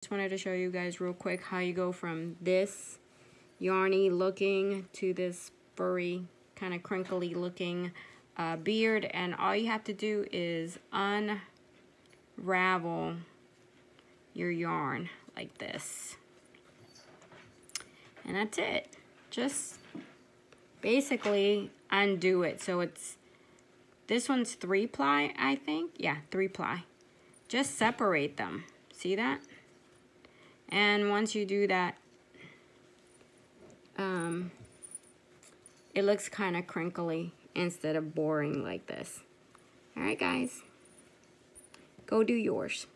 Just wanted to show you guys real quick how you go from this yarny looking to this furry, kind of crinkly looking uh, beard. And all you have to do is unravel your yarn like this. And that's it. Just basically undo it. So it's, this one's three ply, I think. Yeah, three ply. Just separate them. See that? And once you do that, um, it looks kind of crinkly instead of boring like this. All right, guys. Go do yours.